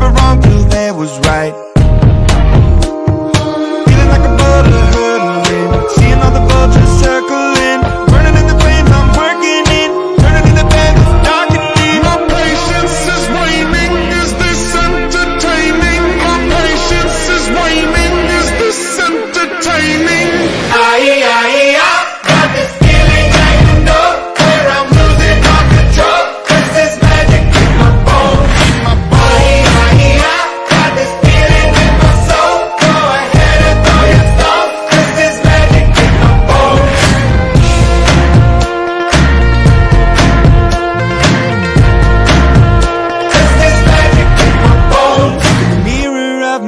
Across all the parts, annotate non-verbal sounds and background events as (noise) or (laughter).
never wrong till there was right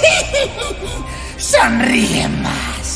(laughs) Sonríe más.